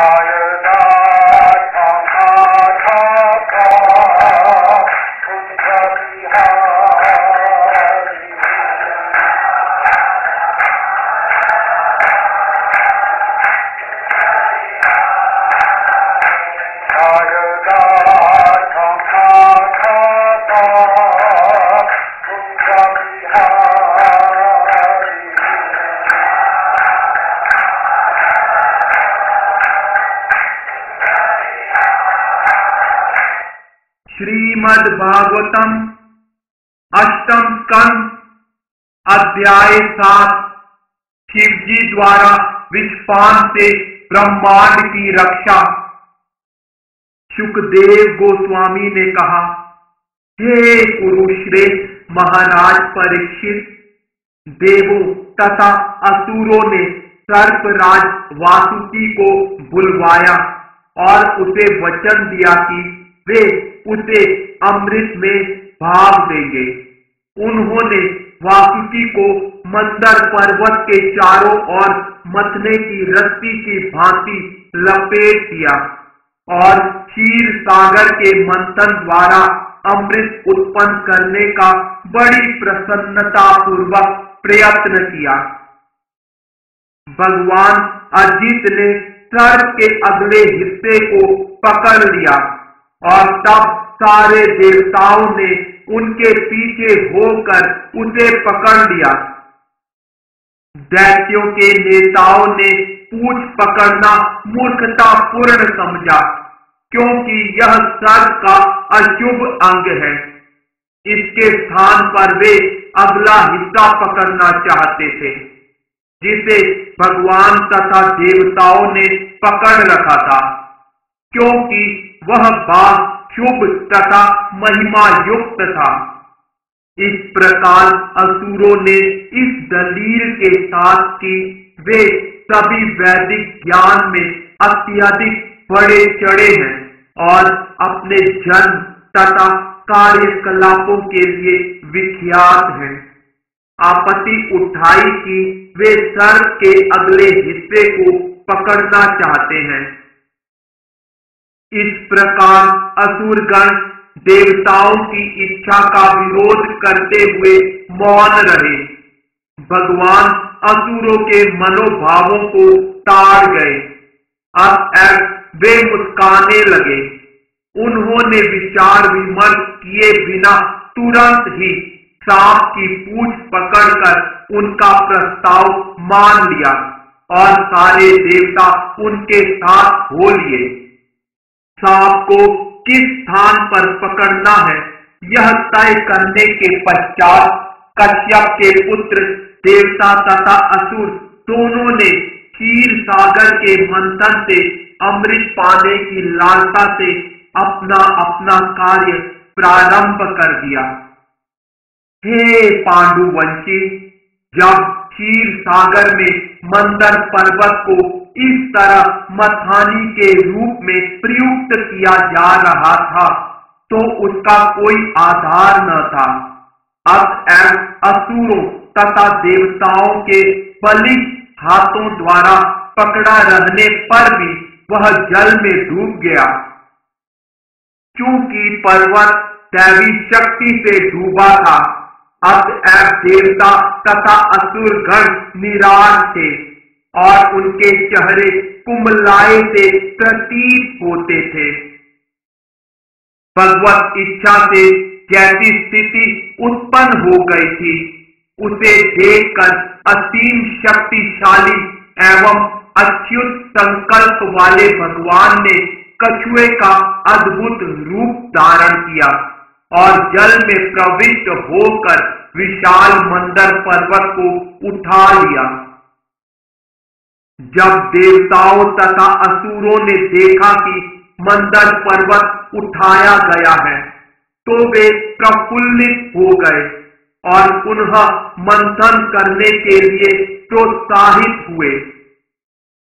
श्रीमद् अध्याय सात शिव जी द्वारा विस्पान से ब्रह्मांड की रक्षा। सुखदेव गोस्वामी ने कहा, हे कुरुश्रेष्ठ महाराज परीक्षित, देवों तथा असुरों ने सर्पराज वासुकी को बुलवाया और उसे वचन दिया कि वे उसे अमृत में भाग देंगे। उन्होंने वासुकी को मंदर पर्वत के चारों ओर मथने की रस्सी की भांति लपेट दिया और क्षीर सागर के मंथन द्वारा अमृत उत्पन्न करने का बड़ी प्रसन्नता पूर्वक प्रयत्न किया। भगवान अजीत ने सर के अगले हिस्से को पकड़ लिया और तब सारे देवताओं ने उनके पीछे होकर उसे पकड़ लिया। दैत्यों के नेताओं ने पूछ पकड़ना मूर्खता पूर्ण समझा, क्योंकि यह सर का अशुभ अंग है। इसके स्थान पर वे अगला हिस्सा पकड़ना चाहते थे, जिसे भगवान तथा देवताओं ने पकड़ रखा था, क्योंकि वह बाघ शुभ तथा महिमा युक्त था। इस प्रकार असुरों ने इस दलील के साथ कि वे सभी वैदिक ज्ञान में अत्यधिक बड़े चढ़े हैं और अपने जन्म तथा कार्यकलापों के लिए विख्यात हैं। आपत्ति उठाई कि वे सर के अगले हिस्से को पकड़ना चाहते हैं। इस प्रकार असुरगण देवताओं की इच्छा का विरोध करते हुए मौन रहे। भगवान असुरों के मनोभावों को ताड़ गए। अब वे मुस्काने लगे। उन्होंने विचार विमर्श किए बिना तुरंत ही सांप की पूछ पकड़कर उनका प्रस्ताव मान लिया और सारे देवता उनके साथ हो लिए। सांप को किस स्थान पर पकड़ना है, यह तय करने के पश्चात कश्यप के पुत्र, देवता तथा असुर दोनों ने क्षीर सागर के मंथन से अमृत पाने की लालसा से अपना अपना कार्य प्रारंभ कर दिया। हे पांडुवंशी, जब क्षीर सागर में मंदर पर्वत को इस तरह मथानी के रूप में प्रयुक्त किया जा रहा था तो उसका कोई आधार न था। अब असुरों तथा देवताओं के बलिक हाथों द्वारा पकड़ा रहने पर भी वह जल में डूब गया। क्योंकि पर्वत दैवी शक्ति से डूबा था अब एव देवता तथा असुर गण निराश थे और उनके चेहरे कुमलाए से प्रतीत होते थे। भगवत इच्छा से जैसी स्थिति उत्पन्न हो गई थी, उसे देखकर असीम शक्तिशाली एवं अच्युत संकल्प वाले भगवान ने कछुए का अद्भुत रूप धारण किया। और जल में प्रविष्ट होकर विशाल मंदर पर्वत को उठा लिया। जब देवताओं तथा असुरों ने देखा कि मंदर पर्वत उठाया गया है तो वे प्रफुल्लित हो गए और पुनः मंथन करने के लिए प्रोत्साहित हुए।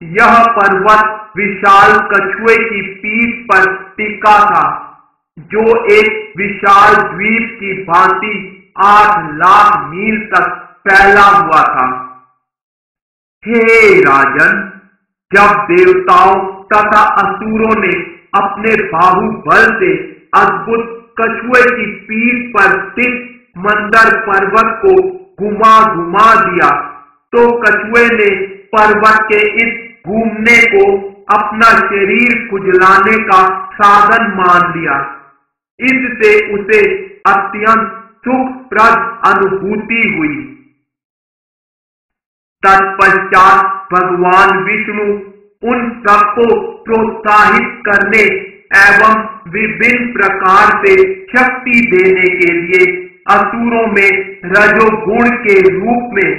यह पर्वत विशाल कछुए की पीठ पर टिका था। जो एक विशाल द्वीप की भांति आठ लाख मील तक फैला हुआ था। हे राजन, जब देवताओं तथा असुरों ने अपने बाहुबल से अद्भुत कछुए की पीठ पर स्थित मंदर पर्वत को घुमा घुमा दिया तो कछुए ने पर्वत के इस घूमने को अपना शरीर खुजलाने का साधन मान लिया। इससे उसे अत्यंत सुखप्रद अनुभूति हुई। तत्पश्चात भगवान विष्णु उन सबको प्रोत्साहित करने एवं विभिन्न प्रकार से शक्ति देने के लिए असुरों में रजोगुण के रूप में,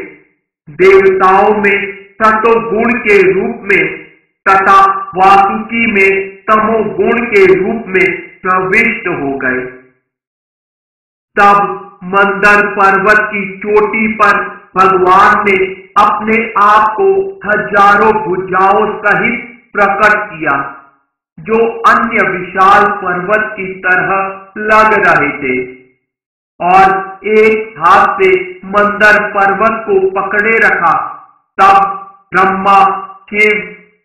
देवताओं में सतोगुण के रूप में तथा वासुकी में तमोगुण के रूप में प्रविष्ट हो गए। तब मंदर पर्वत की चोटी पर भगवान ने अपने आप को हज़ारों भुजाओं सहित प्रकट किया, जो अन्य विशाल पर्वत की तरह लग रहे थे। और एक हाथ से मंदर पर्वत को पकड़े रखा, तब ब्रह्मा, शिव,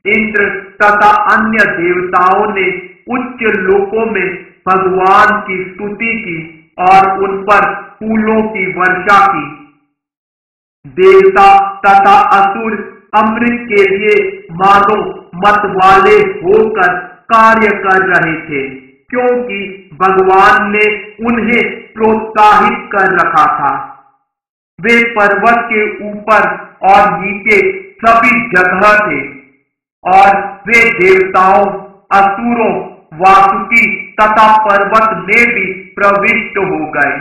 इंद्र तथा अन्य देवताओं ने उच्च लोकों में भगवान की स्तुति की और उन पर फूलों की वर्षा की। देवता तथा असुर अमृत के लिए मानो मत वाले होकर कार्य कर रहे थे, क्योंकि भगवान ने उन्हें प्रोत्साहित कर रखा था। वे पर्वत के ऊपर और नीचे सभी जगह थे और वे देवताओं, असुरों वासुकी तथा पर्वत में भी प्रविष्ट हो गए।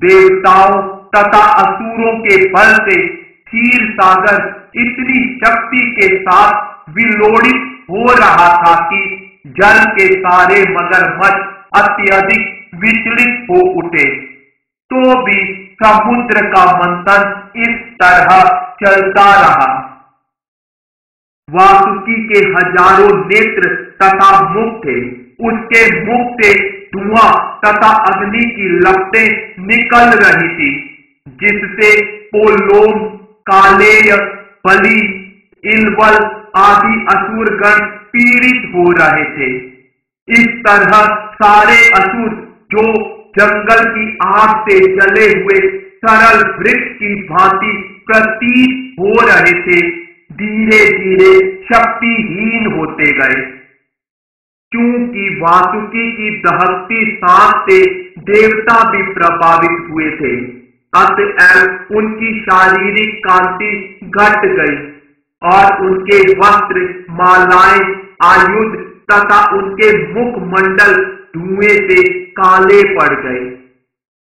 देवताओं तथा असुरों के बल से क्षीर सागर इतनी शक्ति के साथ विलोड़ित हो रहा था कि जल के सारे मगरमच्छ अत्यधिक विचलित हो उठे। तो भी समुद्र का मंथन इस तरह चलता रहा। वासुकी के हज़ारों नेत्र तथा मुख थे। उसके मुख से धुआँ तथा अग्नि की लपटें निकल रही थी, जिससे पोलोम, कालेय, बलि, इलवल आदि असुरगण पीड़ित हो रहे थे। इस तरह सारे असुर जो जंगल की आग से जले हुए सरल वृक्ष की भांति प्रतीत हो रहे थे धीरे धीरे शक्तिहीन होते गए। क्योंकि वासुकी की दहकती सांस से देवता भी प्रभावित हुए थे। अतएव उनकी शारीरिक कांति घट गई और उनके वस्त्र, मालाएँ, आयुध तथा उनके मुख मंडल धुएँ से काले पड़ गए।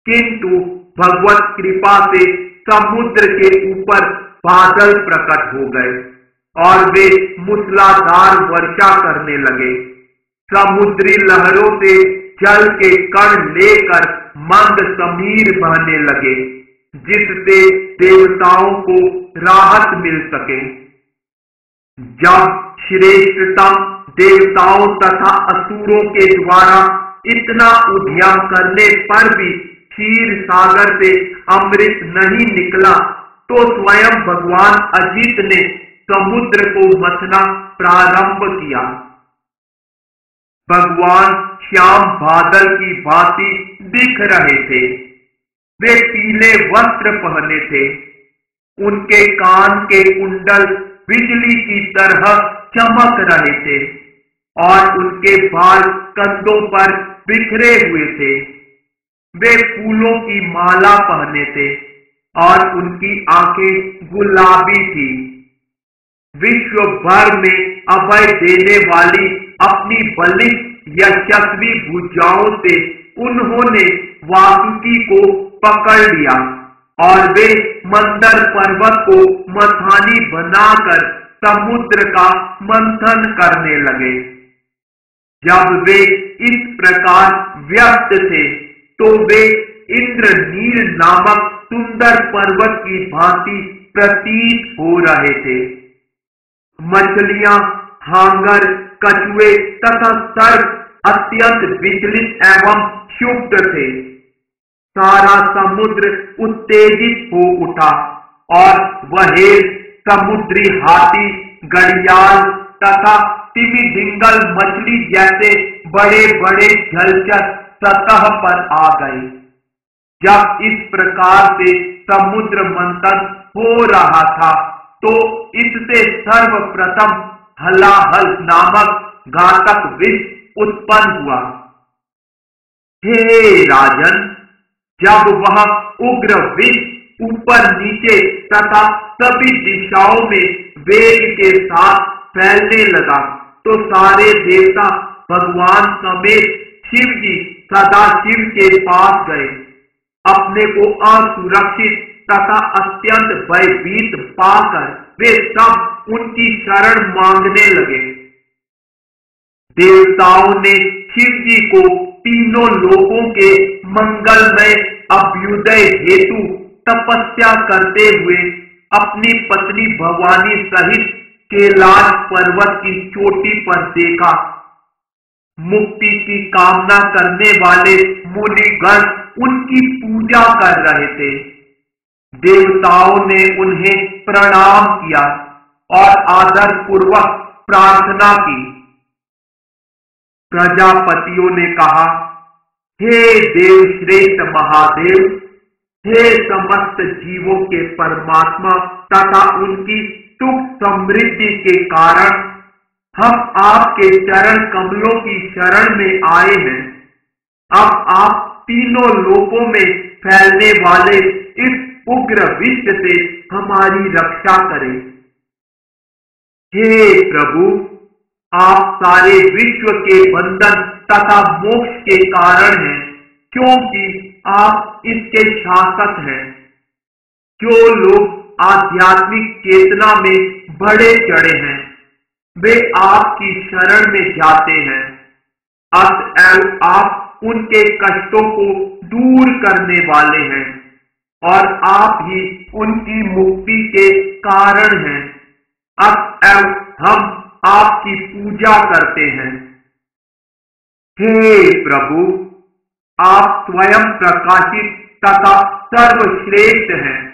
किंतु भगवत कृपा से समुद्र के ऊपर बादल प्रकट हो गए और वे मूसलाधार वर्षा करने लगे। समुद्री लहरों से जल के कण लेकर मंद समीर बहने लगे, जिससे देवताओं को राहत मिल सके। जब श्रेष्ठतम देवताओं तथा असुरों के द्वारा इतना उद्यम करने पर भी क्षीर सागर से अमृत नहीं निकला तो स्वयं भगवान अजीत ने समुद्र को मथना प्रारंभ किया। भगवान श्याम बादल की भांति दिख रहे थे। वे पीले वस्त्र पहने थे। उनके कान के कुंडल बिजली की तरह चमक रहे थे और उनके बाल कंधों पर बिखरे हुए थे। वे फूलों की माला पहने थे और उनकी आँखें गुलाबी थी। विश्व भर में अभय देने वाली अपनी बलिष्ठ यशस्वी भुजाओं से उन्होंने वासुकी को पकड़ लिया और वे मंदर पर्वत को मथानी बनाकर समुद्र का मंथन करने लगे। जब वे इस प्रकार व्यक्त थे तो वे इंद्र नील नामक सुंदर पर्वत की भांति प्रतीत हो रहे थे। मछलियाँ, हांगर, कछुए तथा सर्प अत्यंत विचलित एवं क्षुब्ध थे। सारा समुद्र उत्तेजित हो उठा और वह समुद्री हाथी गड़ियाल तथा तिमी मछली जैसे बड़े बड़े जलचर सतह पर आ गए। जब इस प्रकार से समुद्र मंथन हो रहा था तो इससे सर्वप्रथम हलाहल नामक घातक विष उत्पन्न हुआ। हे राजन, जब वह उग्र विष ऊपर नीचे तथा सभी दिशाओं में वेग के साथ फैलने लगा तो सारे देवता भगवान समेत शिव जी सदा शिव के पास गए। अपने को असुरक्षित तथा अत्यंत भयभीत पाकर वे सब उनकी शरण मांगने लगे। देवताओं ने शिव जी को तीनों लोगों के मंगलमय अभ्युदय हेतु तपस्या करते हुए अपनी पत्नी भवानी सहित कैलाश पर्वत की चोटी पर देखा। मुक्ति की कामना करने वाले मुनिगण उनकी पूजा कर रहे थे। देवताओं ने उन्हें प्रणाम किया और आदर पूर्वक प्रार्थना की। प्रजापतियों ने कहा, हे देव श्रेष्ठ महादेव, हे समस्त जीवों के परमात्मा तथा उनकी सुख समृद्धि के कारण, हम आपके चरण कमलों की शरण में आए हैं। अब आप तीनों लोकों में फैलने वाले इस उग्र विश्व से हमारी रक्षा करें। हे प्रभु, आप सारे विश्व के बंधन तथा मोक्ष के कारण हैं, क्योंकि आप इसके शासक हैं। जो लोग आध्यात्मिक चेतना में बड़े चढ़े हैं, वे आपकी शरण में जाते हैं। अतएव आप उनके कष्टों को दूर करने वाले हैं। और आप ही उनकी मुक्ति के कारण हैं। अतएव हम आपकी पूजा करते हैं। हे प्रभु, आप स्वयं प्रकाशित तथा सर्वश्रेष्ठ हैं।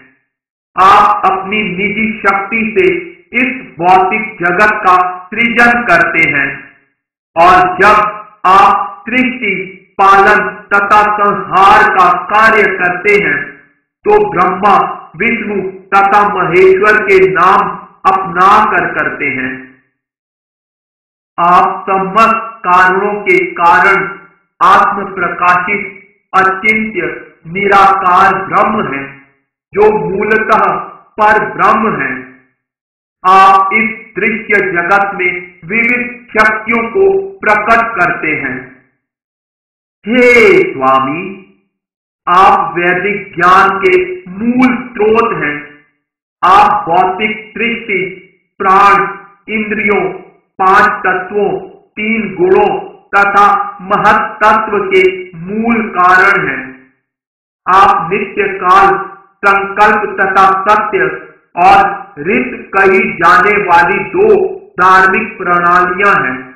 आप अपनी निजी शक्ति से इस भौतिक जगत का सृजन करते हैं। और जब आप सृष्टि, पालन तथा संहार का कार्य करते हैं तो ब्रह्मा, विष्णु तथा महेश्वर के नाम अपना कर करते हैं। आप समस्त कारणों के कारण आत्म प्रकाशित अचिंत्य, निराकार ब्रह्म है, जो मूलतः पर ब्रह्म है। आप इस दृश्य जगत में विविध शक्तियों को प्रकट करते हैं। हे स्वामी आप वैदिक ज्ञान के मूल स्रोत हैं। आप भौतिक दृष्टि प्राण, इंद्रियों, पाँच तत्वों, तीन गुणों तथा महत के मूल कारण हैं। आप नित्य काल, संकल्प तथा सत्य और रित कही जाने वाली दो धार्मिक प्रणालियाँ हैं।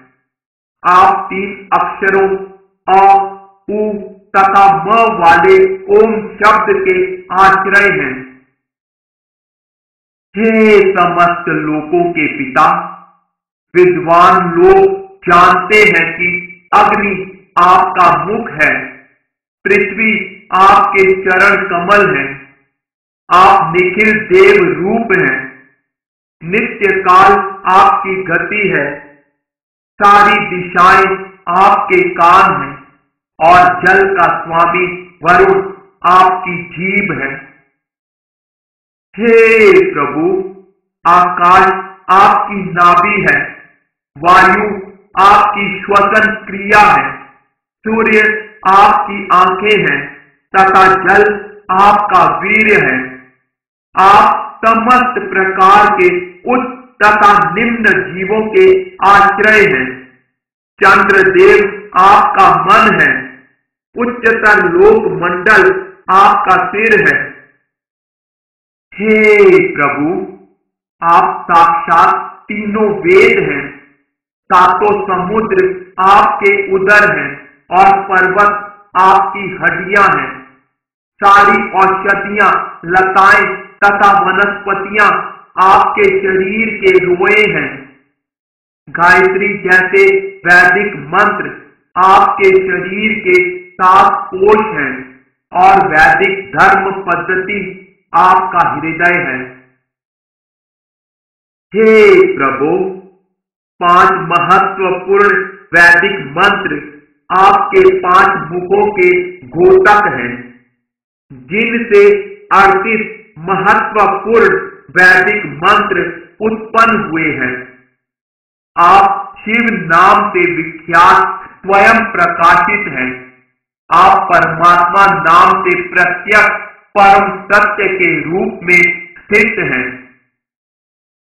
आप तीन अक्षरों अ तथा म वाले ओम शब्द के आश्रय हैं। हे समस्त लोगों के पिता, विद्वान लोग जानते हैं कि अग्नि आपका मुख है, पृथ्वी आपके चरण कमल है, आप निखिल देव रूप हैं, नित्य काल आपकी गति है, सारी दिशाएँ आपके कान हैं। और जल का स्वामी वरुण आपकी जीव है। हे प्रभु, आकाश आपकी नाभि है, वायु आपकी श्वसन क्रिया है, सूर्य आपकी आँखें हैं, तथा जल आपका वीर है। आप समस्त प्रकार के उच्च तथा निम्न जीवों के आश्रय हैं। चंद्रदेव आपका मन है। उच्चतर लोक मंडल आपका सिर है। हे प्रभु, आप साक्षात तीनों वेद हैं। सातों समुद्र आपके उदर हैं और पर्वत आपकी हड्डियाँ हैं। सारी औषधियाँ, लताएँ तथा वनस्पतियाँ आपके शरीर के रोए हैं। गायत्री जैसे वैदिक मंत्र आपके शरीर के सात कोष हैं और वैदिक धर्म पद्धति आपका हृदय है। हे प्रभु, पाँच महत्वपूर्ण वैदिक मंत्र आपके पाँच मुखों के घोटक हैं, जिनसे अड़तीस महत्वपूर्ण वैदिक मंत्र उत्पन्न हुए हैं। आप शिव नाम से विख्यात स्वयं प्रकाशित हैं। आप परमात्मा नाम से प्रत्यक्ष परम सत्य के रूप में स्थित हैं।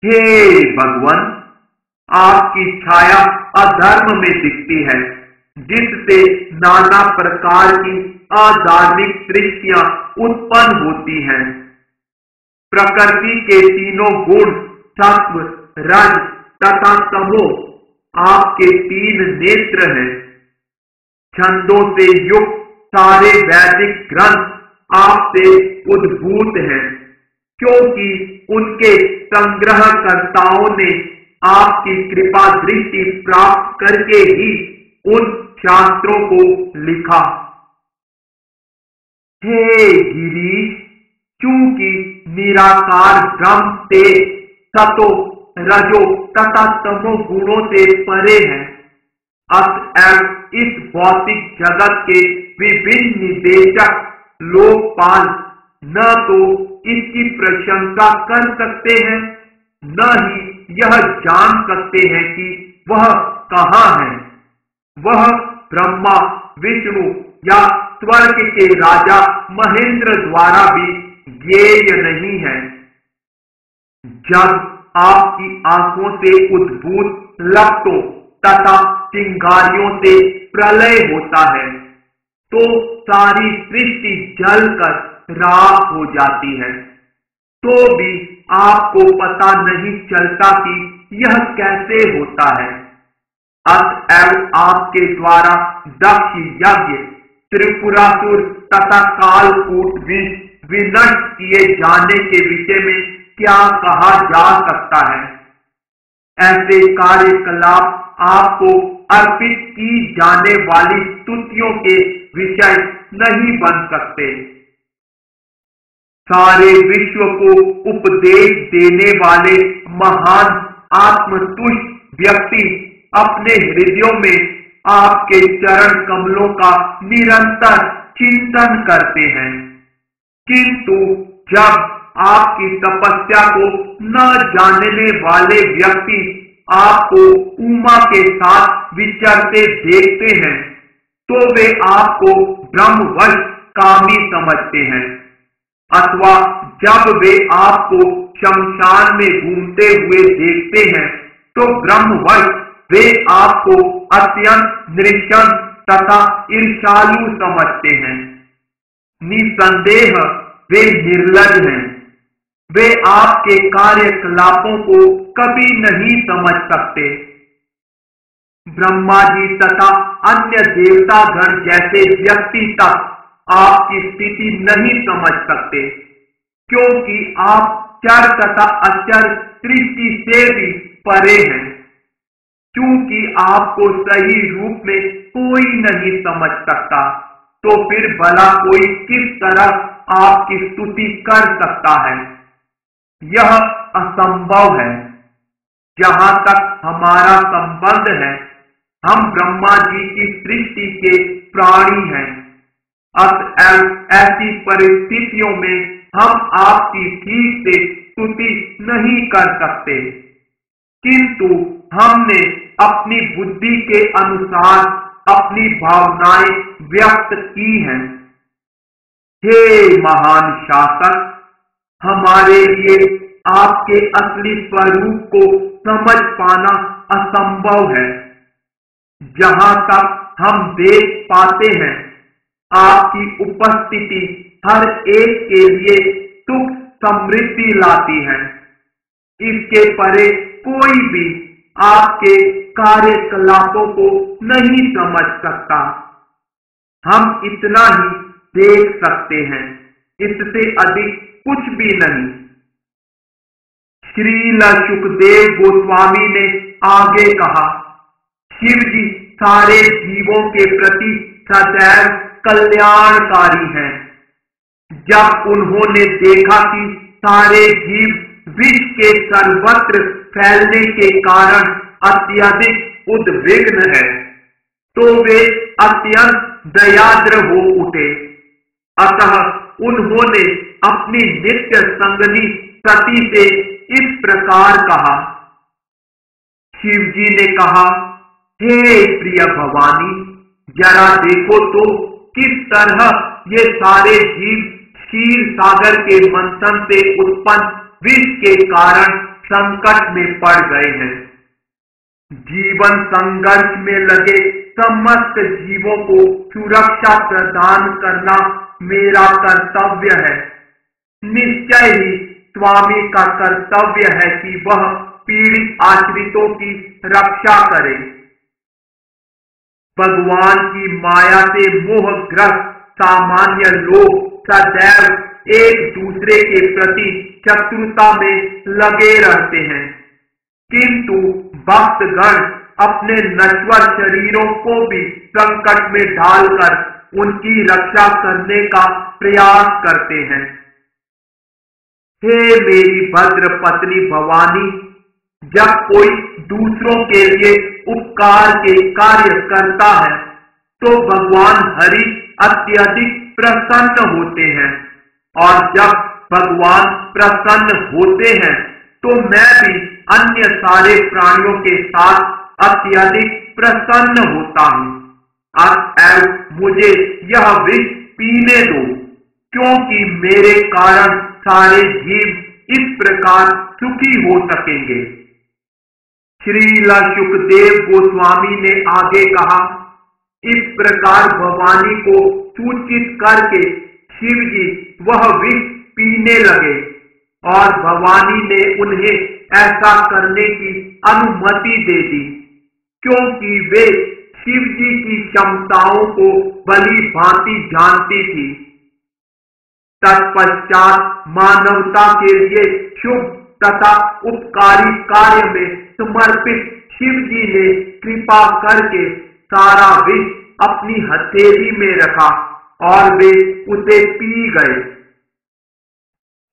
हे भगवान, आपकी छाया अधर्म में दिखती है, जिससे नाना प्रकार की अधार्मिक दृष्टियाँ उत्पन्न होती हैं। प्रकृति के तीनों गुण सत्व रज तथा तमो आपके तीन नेत्र हैं। छंदों से युक्त सारे वैदिक ग्रंथ आपसे उद्भूत हैं, क्योंकि उनके संग्रहकर्ताओं ने आपकी कृपा दृष्टि प्राप्त करके ही उन शास्त्रों को लिखा। हे गिरीश चूँकि निराकार ब्रह्म से सतो रजो तथा तमो गुणों से परे हैं अतएव इस भौतिक जगत के विभिन्न निदेशक लोकपाल न तो इसकी प्रशंसा कर सकते हैं, न ही यह जान सकते हैं कि वह कहाँ है। वह ब्रह्मा, विष्णु या स्वर्ग के राजा महेंद्र द्वारा भी ज्ञेय नहीं है। जब आपकी आँखों से उद्भूत लपटों तथा चिंगारियों से प्रलय होता है तो सारी सृष्टि जलकर राख हो जाती है। तो भी आपको पता नहीं चलता कि यह कैसे होता है। अतएव आपके द्वारा दक्ष यज्ञ, त्रिपुरासुर तथा कालकूट भी विनष्ट किए जाने के विषय में क्या कहा जा सकता है? ऐसे कार्यकलाप आपको अर्पित की जाने वाली स्तुतियों के विषय नहीं बन सकते। सारे विश्व को उपदेश देने वाले महान आत्मतुष्ट व्यक्ति अपने हृदयों में आपके चरण कमलों का निरंतर चिंतन करते हैं। किंतु जब आपकी तपस्या को न जानने वाले व्यक्ति आपको उमा के साथ विचरते देखते हैं तो वे आपको ब्रह्मवश कामी समझते हैं। अथवा जब वे आपको शमशान में घूमते हुए देखते हैं तो ब्रह्मवश वे आपको अत्यंत निरीक्षण तथा ईर्षालु समझते हैं। निसंदेह वे निर्लज हैं। वे आपके कार्यकलापों को कभी नहीं समझ सकते। ब्रह्मा जी तथा अन्य देवता गण जैसे व्यक्ति तक आपकी स्थिति नहीं समझ सकते, क्योंकि आप चर तथा अचर सृष्टि से भी परे हैं। क्योंकि आपको सही रूप में कोई नहीं समझ सकता तो फिर भला कोई किस तरह आपकी स्तुति कर सकता है? यह असंभव है। जहाँ तक हमारा संबंध है, हम ब्रह्मा जी की सृष्टि के प्राणी हैं। अतएव ऐसी परिस्थितियों में हम आपकी ठीक से स्तुति नहीं कर सकते। किंतु हमने अपनी बुद्धि के अनुसार अपनी भावनाएँ व्यक्त की हैं। हे महान शासक हमारे लिए आपके असली स्वरूप को समझ पाना असंभव है। जहाँ तक हम देख पाते हैं, आपकी उपस्थिति हर एक के लिए सुख समृद्धि लाती है। इसके परे कोई भी आपके कार्यकलापों को नहीं समझ सकता। हम इतना ही देख सकते हैं, इससे अधिक कुछ भी नहीं। श्रील सुखदेव गोस्वामी ने आगे कहा शिव जी सारे जीवों के प्रति सदैव कल्याणकारी हैं। जब उन्होंने देखा कि सारे जीव विश्व के सर्वत्र फैलने के कारण अत्यधिक उद्विग्न है तो वे अत्यंत दयाद्र हो उठे। अतः उन्होंने अपनी नित्य संगनी सती से इस प्रकार कहा। शिव जी ने कहा, हे प्रिय भवानी, जरा देखो तो किस तरह ये सारे जीव क्षीर सागर के मंथन से उत्पन्न विष के कारण संकट में पड़ गए हैं। जीवन संघर्ष में लगे समस्त जीवों को सुरक्षा प्रदान करना मेरा कर्तव्य है। निश्चय ही स्वामी का कर्तव्य है कि वह पीड़ित आश्रितों की रक्षा करे। भगवान की माया से मोहग्रस्त सामान्य लोग सदैव एक दूसरे के प्रति शत्रुता में लगे रहते हैं। किंतु भक्तगण अपने नश्वर शरीरों को भी संकट में डालकर उनकी रक्षा करने का प्रयास करते हैं। हे मेरी भद्र पत्नी भवानी, जब कोई दूसरों के लिए उपकार के कार्य करता है तो भगवान हरि अत्यधिक प्रसन्न होते हैं। और जब भगवान प्रसन्न होते हैं तो मैं भी अन्य सारे प्राणियों के साथ अत्यधिक प्रसन्न होता हूँ। मुझे यह विष पीने दो, क्योंकि मेरे कारण सारे जीव इस प्रकार सुखी हो सकेंगे। श्रीला सुखदेव गोस्वामी ने आगे कहा, इस प्रकार भवानी को सूचित करके शिव जी वह विष पीने लगे और भवानी ने उन्हें ऐसा करने की अनुमति दे दी, क्योंकि वे शिव जी की क्षमताओं को बली भांति जानती थी। तत्पश्चात मानवता के लिए शुभ तथा उपकारी कार्य में समर्पित शिव जी ने कृपा करके सारा विष अपनी हथेली में रखा और वे उसे पी गए।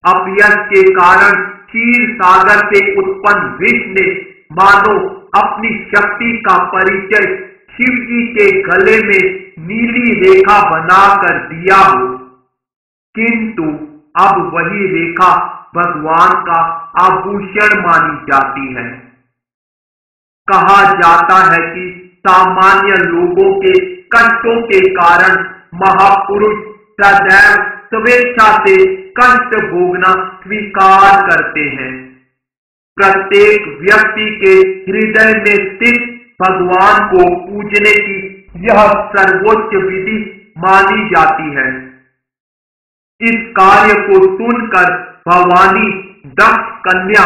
अपयश के कारण क्षीर सागर से उत्पन्न विष ने मानो अपनी शक्ति का परिचय शिव जी के गले में नीली रेखा बनाकर दिया हो। किंतु अब वही रेखा भगवान का आभूषण मानी जाती है। कहा जाता है कि सामान्य लोगों के कष्टों के कारण महापुरुष सदैव स्वेच्छा से कष्ट भोगना स्वीकार करते हैं। प्रत्येक व्यक्ति के हृदय में स्थित भगवान को पूजने की यह सर्वोच्च विधि मानी जाती है। इस कार्य को सुनकर भवानी दक्ष कन्या,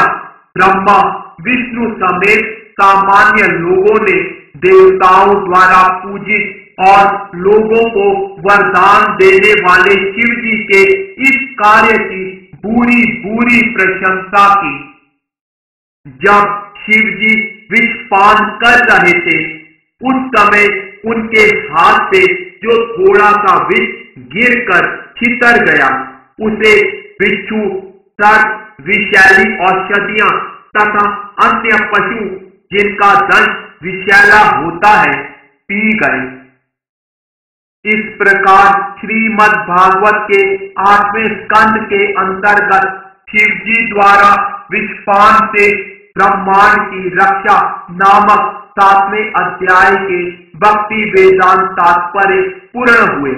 ब्रह्मा, विष्णु समेत सामान्य लोगों ने देवताओं द्वारा पूजित और लोगों को वरदान देने वाले शिव जी के इस कार्य की पूरी पूरी प्रशंसा की। जब शिव जी विषपान कर रहे थे, उस समय उनके हाथ से जो थोड़ा सा विष गिरकर छितर गया। उसे बिच्छू सर, विषैली औषधियाँ तथा अन्य पशु जिनका दंश विषैला होता है, पी गए। इस प्रकार श्रीमद् भागवत के आठवें स्कंद के अंतर्गत शिव जी द्वारा विस्पान से ब्रह्मांड की रक्षा नामक सातवें अध्याय के भक्ति वेदांत तात्पर्य पूर्ण हुए।